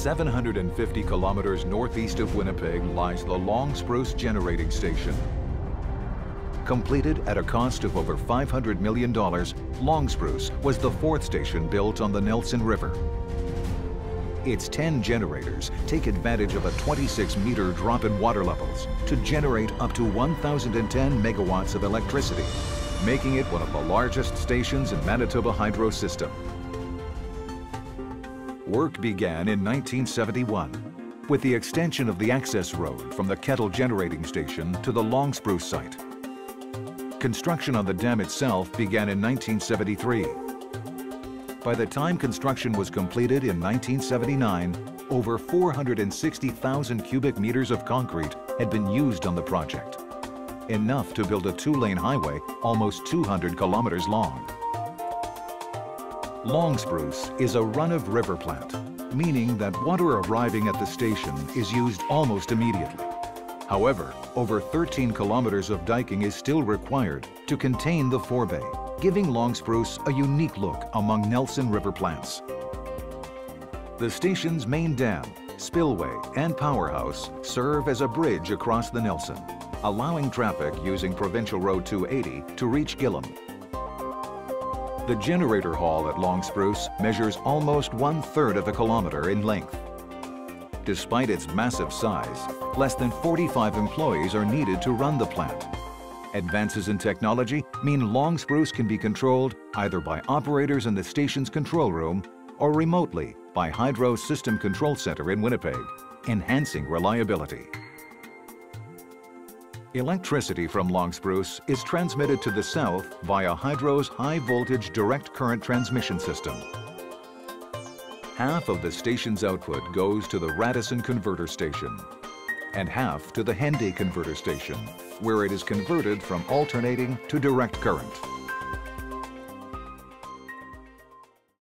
750 kilometers northeast of Winnipeg lies the Long Spruce Generating Station. Completed at a cost of over $500 million, Long Spruce was the fourth station built on the Nelson River. Its 10 generators take advantage of a 26-meter drop in water levels to generate up to 1,010 megawatts of electricity, making it one of the largest stations in Manitoba hydro system. Work began in 1971 with the extension of the access road from the Kettle Generating Station to the Long Spruce site. Construction on the dam itself began in 1973. By the time construction was completed in 1979, over 460,000 cubic meters of concrete had been used on the project, enough to build a two-lane highway almost 200 kilometers long. Long Spruce is a run-of-river plant, meaning that water arriving at the station is used almost immediately. However, over 13 kilometers of diking is still required to contain the forebay, giving Long Spruce a unique look among Nelson River plants. The station's main dam, spillway, and powerhouse serve as a bridge across the Nelson, allowing traffic using Provincial Road 280 to reach Gillam the generator hall at Long Spruce measures almost one-third of a kilometer in length. Despite its massive size, less than 45 employees are needed to run the plant. Advances in technology mean Long Spruce can be controlled either by operators in the station's control room or remotely by Hydro System Control Center in Winnipeg, enhancing reliability. Electricity from Long Spruce is transmitted to the south via Hydro's high-voltage direct current transmission system. Half of the station's output goes to the Radisson converter station and half to the Henday converter station, where it is converted from alternating to direct current.